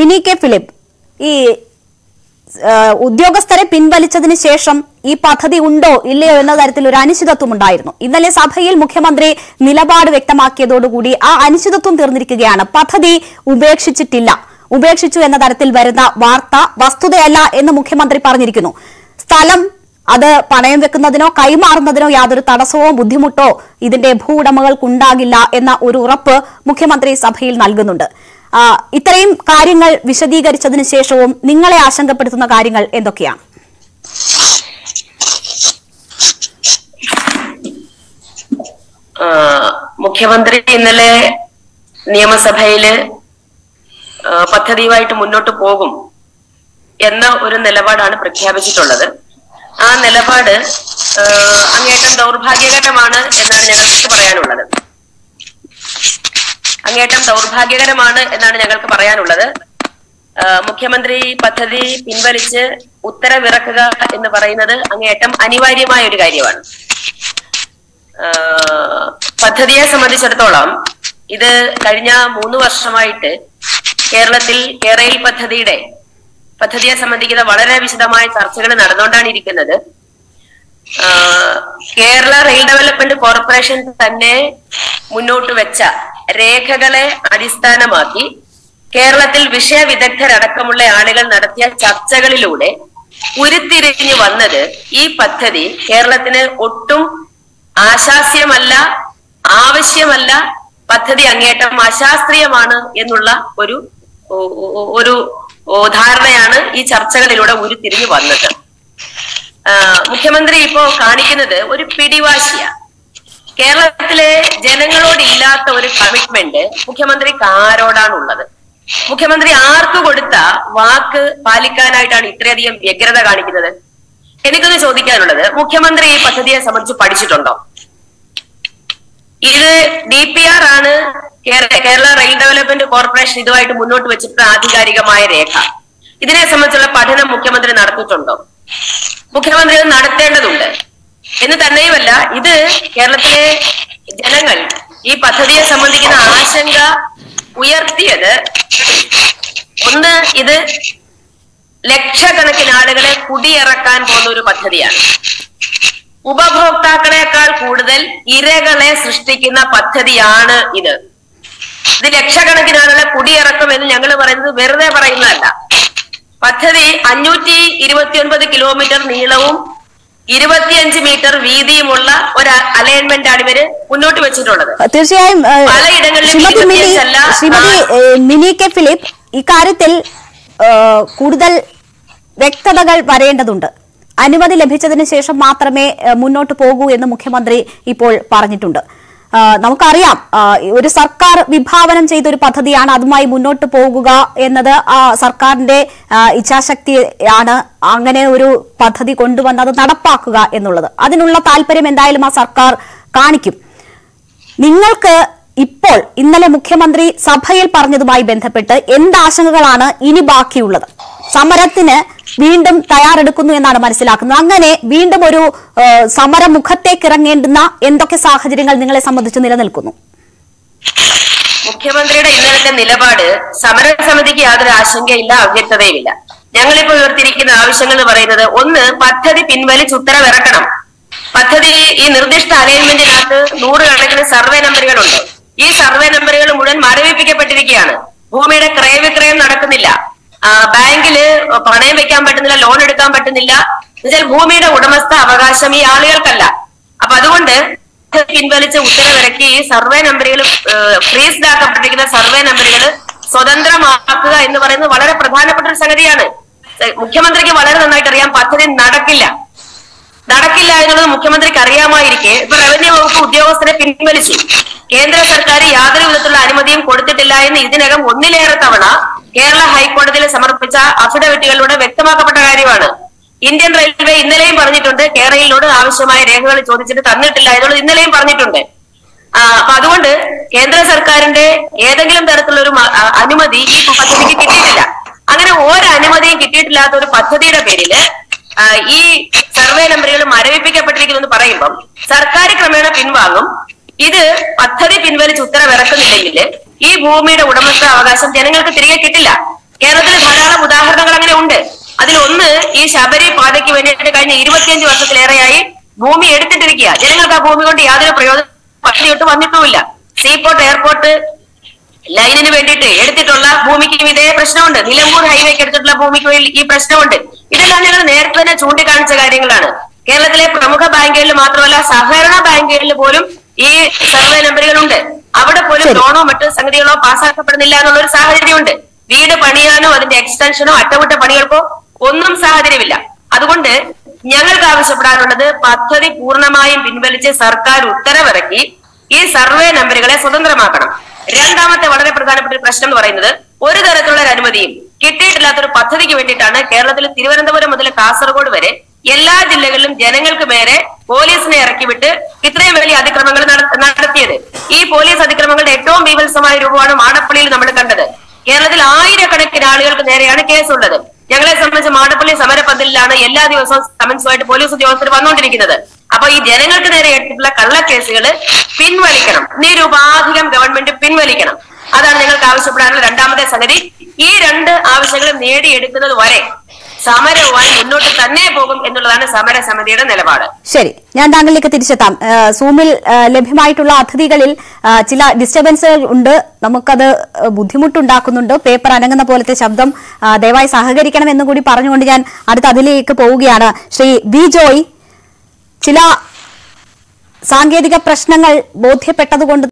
Mini K Philip ഈ ഉദ്യോഗസ്ഥരെ പിൻവലിച്ചതിന് ശേഷം ഈ പദ്ധതി ഉണ്ടോ ഇല്ലയോ എന്ന തരത്തിൽ ഒരു അനിശ്ചിതത്വം ഉണ്ടായിരുന്നു ഇന്നലെ സഭയിൽ മുഖ്യമന്ത്രി നിലപാട് വ്യക്തമാക്കിയതോടുകൂടി ആ അനിശ്ചിതത്വം തീർന്നിരിക്കുകയാണ്. പദ്ധതി ഉപേക്ഷിച്ചിട്ടില്ല. ഉപേക്ഷിച്ചു എന്ന തരത്തിൽ വരുന്ന വാർത്ത വസ്തുതയല്ല എന്ന് മുഖ്യമന്ത്രി പറഞ്ഞിരിക്കുന്നു. സ്ഥലം അത് പണയം വെക്കുന്നതിനോ കൈമാറുന്നതിനോ യാതൊരു തടസ്സമോ ബുദ്ധിമുട്ടോ ഇതിന്റെ ഭൂ ഉടമകൾക്കുണ്ടാകില്ല എന്ന ഒരു ഉറപ്പ് മുഖ്യമന്ത്രി സഭയിൽ നൽകുന്നുണ്ട്. ഇത്രയും കാര്യങ്ങൾ വിശദീകരിച്ചതിന് ശേഷവും നിങ്ങളെ ആശങ്കപ്പെടുത്തുന്ന കാര്യങ്ങൾ എന്തൊക്കെയാണ്? മുഖ്യമന്ത്രി ഇന്നലെ നിയമസഭയിൽ പദ്ധതിയുമായിട്ട് മുന്നോട്ട് പോകും എന്ന ഒരു നിലപാടാണ് പ്രഖ്യാപിച്ചിട്ടുള്ളത്. ആ നിലപാട് അങ്ങേറ്റം ദൗർഭാഗ്യകരമാണ് എന്നാണ് ഞങ്ങൾക്ക് പറയാനുള്ളത്. അങ്ങേറ്റം ദൗർഭാഗ്യകരമാണ് എന്നാണ് ഞങ്ങൾക്ക് പറയാനുള്ളത്. മുഖ്യമന്ത്രി പദ്ധതി പിൻവലിച്ച് ഉത്തരവിറക്കുക എന്ന് പറയുന്നത് അങ്ങേയറ്റം അനിവാര്യമായ ഒരു കാര്യമാണ്. പദ്ധതിയെ സംബന്ധിച്ചിടത്തോളം ഇത് കഴിഞ്ഞ മൂന്ന് വർഷമായിട്ട് കേരളത്തിൽ കേരയിൽ പദ്ധതിയുടെ പദ്ധതിയെ സംബന്ധിക്കുന്ന വളരെ വിശദമായ ചർച്ചകൾ നടന്നുകൊണ്ടാണ് ഇരിക്കുന്നത്. കേരള റെയിൽ ഡെവലപ്മെന്റ് കോർപ്പറേഷൻ തന്നെ മുന്നോട്ട് വെച്ച രേഖകളെ അടിസ്ഥാനമാക്കി കേരളത്തിൽ വിഷയ വിദഗ്ധരടക്കമുള്ള ആളുകൾ നടത്തിയ ചർച്ചകളിലൂടെ ഉരുത്തിരിഞ്ഞു വന്നത് ഈ പദ്ധതി കേരളത്തിന് ഒട്ടും ആശാസ്യമല്ല ആവശ്യമല്ല പദ്ധതി അങ്ങേറ്റം അശാസ്ത്രീയമാണ് എന്നുള്ള ഒരു ഒരു ധാരണയാണ് ഈ ചർച്ചകളിലൂടെ ഉരുത്തിരിഞ്ഞു വന്നത്. മുഖ്യമന്ത്രി ഇപ്പോ കാണിക്കുന്നത് ഒരു പിടിവാശിയ കേരളത്തിലെ ജനങ്ങളോട് ഇല്ലാത്ത ഒരു കമ്മിറ്റ്മെന്റ് മുഖ്യമന്ത്രിക്ക് ആരോടാണുള്ളത്? മുഖ്യമന്ത്രി ആർക്ക് കൊടുത്ത വാക്ക് പാലിക്കാനായിട്ടാണ് ഇത്രയധികം വ്യഗ്രത കാണിക്കുന്നത്? എനിക്കൊന്ന് ചോദിക്കാനുള്ളത് മുഖ്യമന്ത്രി ഈ പദ്ധതിയെ സംബന്ധിച്ച് പഠിച്ചിട്ടുണ്ടോ? ഇത് ഡി പി ആർ ആണ് കേരള റെയിൽ ഡെവലപ്മെന്റ് കോർപ്പറേഷൻ ഇതുമായിട്ട് മുന്നോട്ട് വെച്ചിട്ടുള്ള ആധികാരികമായ രേഖ. ഇതിനെ സംബന്ധിച്ചുള്ള പഠനം മുഖ്യമന്ത്രി നടത്തിയിട്ടുണ്ടോ? മുഖ്യമന്ത്രി നടത്തേണ്ടതുണ്ട്. എന്ന് തന്നെയുമല്ല ഇത് കേരളത്തിലെ ജനങ്ങൾ ഈ പദ്ധതിയെ സംബന്ധിക്കുന്ന ആശങ്ക ഉയർത്തിയത് ഒന്ന് ഇത് ലക്ഷക്കണക്കിന് ആളുകളെ കുടിയിറക്കാൻ പോകുന്ന ഒരു പദ്ധതിയാണ്. ഉപഭോക്താക്കളെക്കാൾ കൂടുതൽ ഇരകളെ സൃഷ്ടിക്കുന്ന പദ്ധതിയാണ് ഇത്. ഇത് ലക്ഷക്കണക്കിന് ആളുകളെ കുടിയിറക്കും എന്ന് ഞങ്ങൾ പറയുന്നത് വെറുതെ പറയുന്നതല്ല. പദ്ധതി അഞ്ഞൂറ്റി ഇരുപത്തിയൊൻപത് കിലോമീറ്റർ നീളവും ഇരുപത്തിയഞ്ച് മീറ്റർ വീതിയുമുള്ള ഒരു അലൈൻമെന്റ് ആണ് ഇവർ മുന്നോട്ട് വെച്ചിട്ടുള്ളത്. തീർച്ചയായും പലയിടങ്ങളിലും ശ്രീമതി മിനി കെ ഫിലിപ്പ് ഇക്കാര്യത്തിൽ കൂടുതൽ വ്യക്തതകൾ വരേണ്ടതുണ്ട്. അനുമതി ലഭിച്ചതിന് ശേഷം മാത്രമേ മുന്നോട്ട് പോകൂ എന്ന് മുഖ്യമന്ത്രി ഇപ്പോൾ പറഞ്ഞിട്ടുണ്ട്. നമുക്കറിയാം ഒരു സർക്കാർ വിഭാവനം ചെയ്ത ഒരു പദ്ധതിയാണ് അതുമായി മുന്നോട്ട് പോകുക എന്നത് സർക്കാരിന്റെ ഇച്ഛാശക്തിയാണ് അങ്ങനെ ഒരു പദ്ധതി കൊണ്ടുവന്ന് അത് നടപ്പാക്കുക എന്നുള്ളത്. അതിനുള്ള താല്പര്യം എന്തായാലും ആ സർക്കാർ കാണിക്കും. നിങ്ങൾക്ക് ഇപ്പോൾ ഇന്നലെ മുഖ്യമന്ത്രി സഭയിൽ പറഞ്ഞതുമായി ബന്ധപ്പെട്ട് എന്ത് ആശങ്കകളാണ് ഇനി ബാക്കിയുള്ളത്? സമരത്തിന് വീണ്ടും തയ്യാറെടുക്കുന്നു എന്നാണ് മനസ്സിലാക്കുന്നത്. അങ്ങനെ വീണ്ടും ഒരു സമരമുഖത്തേക്ക് ഇറങ്ങേണ്ടുന്ന എന്തൊക്കെ സാഹചര്യങ്ങൾ നിങ്ങളെ സംബന്ധിച്ച് നിലനിൽക്കുന്നു? മുഖ്യമന്ത്രിയുടെ ഇന്നലത്തെ നിലപാട് സമരസമിതിക്ക് യാതൊരു ആശങ്കയില്ല അവ്യക്തതയുമില്ല. ഞങ്ങളിപ്പോ ഉയർത്തിരിക്കുന്ന ആവശ്യങ്ങൾ എന്ന് പറയുന്നത് ഒന്ന് പദ്ധതി പിൻവലിച്ച് ഉത്തരവിറക്കണം. പദ്ധതി ഈ നിർദ്ദിഷ്ട അലൈൻമെന്റിനകത്ത് നൂറുകണക്കിന് സർവേ നമ്പറുകളുണ്ട്. ഈ സർവേ നമ്പറുകൾ മുഴുവൻ മരവിപ്പിക്കപ്പെട്ടിരിക്കുകയാണ്. ഭൂമിയുടെ ക്രയവിക്രയം നടക്കുന്നില്ല. ബാങ്കിൽ പണയം വെക്കാൻ പറ്റുന്നില്ല ലോൺ എടുക്കാൻ പറ്റുന്നില്ല. എന്നുവെച്ചാൽ ഭൂമിയുടെ ഉടമസ്ഥ അവകാശം ഈ ആളുകൾക്കല്ല. അപ്പൊ അതുകൊണ്ട് പിൻവലിച്ച് ഉത്തരവിറക്കി സർവേ നമ്പറുകൾ ഫ്രീസ്ഡ് ആക്കപ്പെട്ടിരിക്കുന്ന സർവേ നമ്പറുകൾ സ്വതന്ത്രമാക്കുക എന്ന് പറയുന്നത് വളരെ പ്രധാനപ്പെട്ട ഒരു സംഗതിയാണ്. മുഖ്യമന്ത്രിക്ക് വളരെ നന്നായിട്ട് അറിയാം പദ്ധതി നടക്കില്ല. നടക്കില്ല എന്നുള്ളത് മുഖ്യമന്ത്രിക്ക് അറിയാമായിരിക്കെ. ഇപ്പൊ ഉദ്യോഗസ്ഥരെ പിൻവലിച്ചു കേന്ദ്ര സർക്കാർ യാതൊരു വിധത്തിലുള്ള അനുമതിയും കൊടുത്തിട്ടില്ല എന്ന് ഇതിനകം ഒന്നിലേറെ തവണ കേരള ഹൈക്കോടതിയിൽ സമർപ്പിച്ച അഫിഡവിറ്റുകളിലൂടെ വ്യക്തമാക്കപ്പെട്ട കാര്യമാണ്. ഇന്ത്യൻ റെയിൽവേ ഇന്നലെയും പറഞ്ഞിട്ടുണ്ട് കേരളയിലോട് ആവശ്യമായ രേഖകൾ ചോദിച്ചിട്ട് തന്നിട്ടില്ല എന്നുള്ളത് ഇന്നലെയും പറഞ്ഞിട്ടുണ്ട്. അപ്പൊ അതുകൊണ്ട് കേന്ദ്ര സർക്കാരിന്റെ ഏതെങ്കിലും തരത്തിലുള്ള ഒരു അനുമതി ഈ പദ്ധതിക്ക് കിട്ടിയിട്ടില്ല. അങ്ങനെ ഒരനുമതിയും കിട്ടിയിട്ടില്ലാത്ത ഒരു പദ്ധതിയുടെ പേരിൽ ഈ സർവേ നമ്പറുകൾ മരവിപ്പിക്കപ്പെട്ടിരിക്കുന്നു പറയുമ്പം സർക്കാർ ക്രമേണ പിൻവാങ്ങും. ഇത് പദ്ധതി പിൻവലിച്ച് ഉത്തരവിറക്കുന്നില്ലെങ്കിൽ ഈ ഭൂമിയുടെ ഉടമസ്ഥ അവകാശം ജനങ്ങൾക്ക് തിരികെ കിട്ടില്ല. കേരളത്തിൽ ധാരാളം ഉദാഹരണങ്ങൾ അങ്ങനെ ഉണ്ട്. അതിൽ ഒന്ന് ഈ ശബരി പാതയ്ക്ക് വേണ്ടിയിട്ട് കഴിഞ്ഞ ഇരുപത്തിയഞ്ച് വർഷത്തിലേറെയായി ഭൂമി എടുത്തിട്ടിരിക്കുക. ജനങ്ങൾക്ക് ആ ഭൂമി കൊണ്ട് യാതൊരു പ്രയോജനം പട്ടിയോട്ട് വന്നിട്ടുമില്ല. സീപോർട്ട് എയർപോർട്ട് ലൈനിന് വേണ്ടിയിട്ട് എടുത്തിട്ടുള്ള ഭൂമിക്കും ഇതേ പ്രശ്നമുണ്ട്. നിലമ്പൂർ ഹൈവേക്ക് എടുത്തിട്ടുള്ള ഭൂമിക്ക് ഈ പ്രശ്നമുണ്ട്. ഇതെല്ലാം ഞങ്ങൾ നേരത്തെ തന്നെ ചൂണ്ടിക്കാണിച്ച കാര്യങ്ങളാണ്. കേരളത്തിലെ പ്രമുഖ ബാങ്കുകളിൽ മാത്രമല്ല സഹകരണ ബാങ്കുകളിൽ പോലും ഈ സർവേ നമ്പറുകളുണ്ട്. അവിടെ പോലും ലോണോ മറ്റു സംഗതികളോ പാസ്സാക്കപ്പെടുന്നില്ല എന്നുള്ള ഒരു സാഹചര്യമുണ്ട്. വീട് പണിയാനോ അതിന്റെ എക്സ്റ്റൻഷനോ അറ്റകുറ്റ പണികൾക്കോ ഒന്നും സാഹചര്യമില്ല. അതുകൊണ്ട് ഞങ്ങൾക്ക് ആവശ്യപ്പെടാനുള്ളത് പദ്ധതി പൂർണമായും പിൻവലിച്ച് സർക്കാർ ഉത്തരവിറക്കി ഈ സർവേ നമ്പറുകളെ സ്വതന്ത്രമാക്കണം. രണ്ടാമത്തെ വളരെ പ്രധാനപ്പെട്ട ഒരു പ്രശ്നം എന്ന് പറയുന്നത് ഒരു തരത്തിലുള്ള ഒരു അനുമതിയും കിട്ടിയിട്ടില്ലാത്ത ഒരു പദ്ധതിക്ക് വേണ്ടിയിട്ടാണ് കേരളത്തിൽ തിരുവനന്തപുരം മുതൽ കാസർഗോഡ് വരെ എല്ലാ ജില്ലകളിലും ജനങ്ങൾക്ക് മേലെ പോലീസിനെ ഇറക്കിവിട്ട് ഇത്രയും വലിയ അതിക്രമങ്ങൾ നട- നടത്തിയത്. ഈ പോലീസ് അതിക്രമങ്ങളുടെ ഏറ്റവും ഭീവത്സമായ രൂപമാണ് മാടപ്പള്ളിയിൽ നമ്മൾ കണ്ടത്. കേരളത്തിൽ ആയിരക്കണക്കിന് ആളുകൾക്ക് നേരെയാണ് കേസുള്ളത്. ഞങ്ങളെ സംബന്ധിച്ച് മാടപ്പള്ളി സമരപന്തലിലാണ് എല്ലാ ദിവസവും സമൻസുമായിട്ട് പോലീസ് ഉദ്യോഗസ്ഥർ വന്നുകൊണ്ടിരിക്കുന്നത്. അപ്പൊ ഈ ജനങ്ങൾക്ക് നേരെ എടുത്തിട്ടുള്ള കള്ളക്കേസുകൾ പിൻവലിക്കണം. നിരുപാധികം ഗവൺമെന്റ് പിൻവലിക്കണം. അതാണ് നിങ്ങൾക്ക് ആവശ്യപ്പെടാനുള്ള രണ്ടാമത്തെ സംഗതി. ഈ രണ്ട് ആവശ്യങ്ങളും നേടിയെടുക്കുന്നത് വരെ സമരവുമായി മുന്നോട്ട് തന്നെ പോകും എന്നുള്ളതാണ് സമരസമിതിയുടെ നിലപാട്. ശരി. ഞാൻ താങ്കളിലേക്ക് തിരിച്ചെത്താം. സൂമിൽ ലഭ്യമായിട്ടുള്ള അതിഥികളിൽ ചില ഡിസ്റ്റർബൻസുകൾ ഉണ്ട്. നമുക്കത് ബുദ്ധിമുട്ടുണ്ടാക്കുന്നുണ്ട്. പേപ്പർ അനങ്ങുന്ന പോലത്തെ ശബ്ദം ദയവായി സഹകരിക്കണം എന്നും കൂടി പറഞ്ഞുകൊണ്ട് ഞാൻ അടുത്ത അതിലേക്ക് പോവുകയാണ്. ശ്രീ വി ജോയ് ചില സാങ്കേതിക പ്രശ്നങ്ങൾ ബോധ്യപ്പെട്ടതുകൊണ്ട്